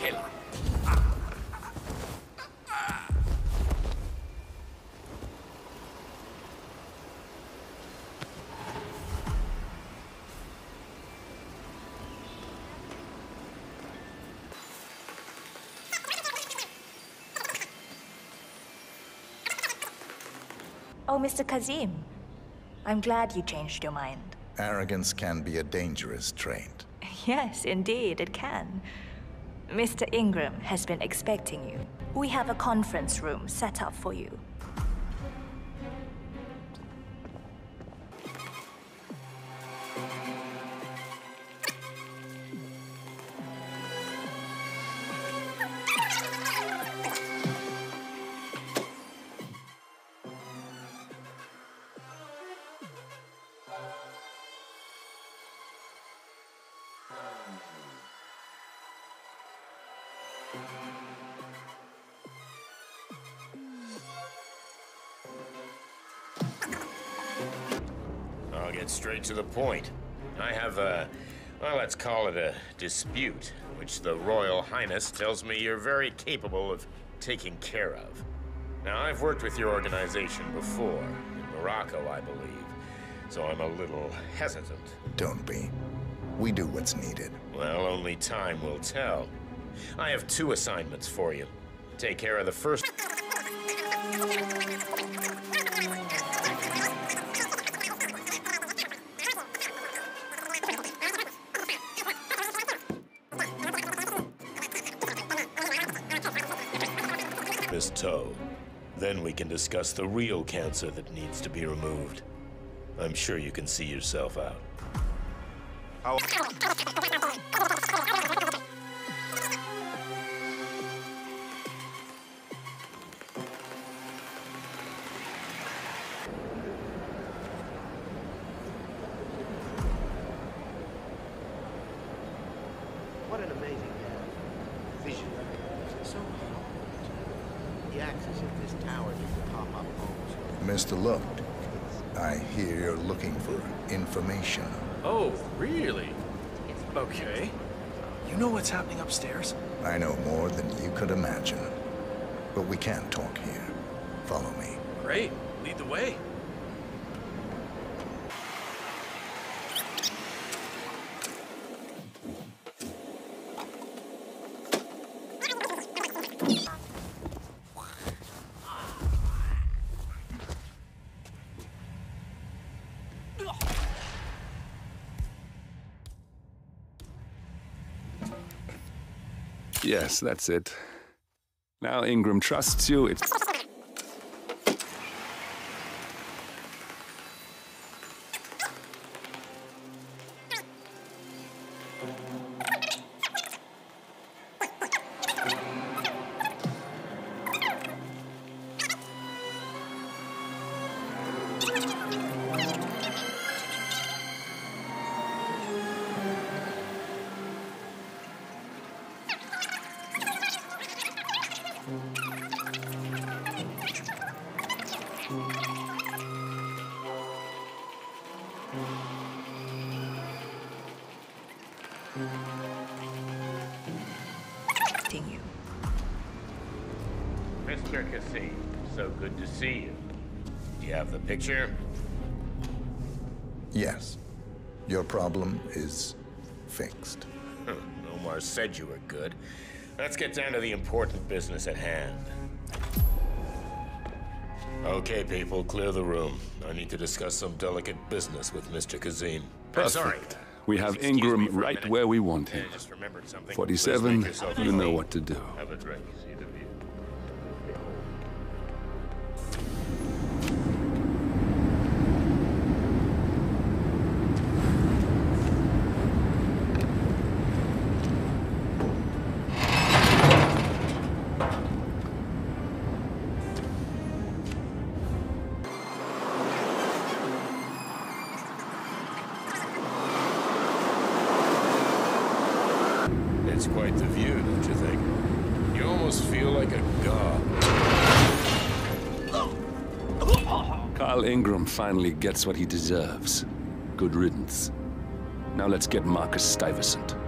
killer. Oh, Mr. Kazim. I'm glad you changed your mind. Arrogance can be a dangerous trait. Yes, indeed, it can. Mr. Ingram has been expecting you. We have a conference room set up for you. I'll get straight to the point. I have a, well, let's call it a dispute, which the Royal Highness tells me you're very capable of taking care of. Now, I've worked with your organization before, in Morocco, I believe, so I'm a little hesitant. Don't be. We do what's needed. Well, only time will tell. I have two assignments for you. Take care of the first. Miss Toe. Then we can discuss the real cancer that needs to be removed. I'm sure you can see yourself out. What an amazing man. Visionary. So humble. He acts as if this tower is pop-up homes. Mr. Load, I hear you're looking for information. Oh, really? Okay. You know what's happening upstairs? I know more than you could imagine. But we can't talk here. Follow me. Great. Lead the way. Yes, that's it. Now Ingram trusts you. It's. Mr. Cassie, so good to see you. Do you have the picture? Yes. Your problem is fixed. Omar said you were good. Let's get down to the important business at hand. Okay, people, clear the room. I need to discuss some delicate business with Mr. Kazim. I'm sorry. Perfect. We have Excuse Ingram right minute. where we want him. just remembered something. Please 47, you know what to do. It's quite the view, don't you think? You almost feel like a god. Carl Ingram finally gets what he deserves. Good riddance. Now let's get Marcus Stuyvesant.